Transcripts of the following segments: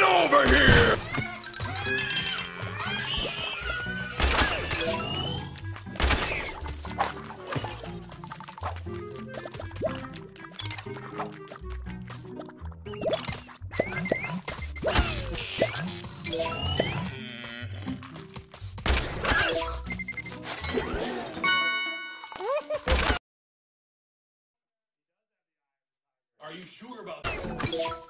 Get over here! Are you sure about that?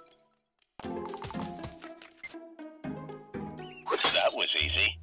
Was easy.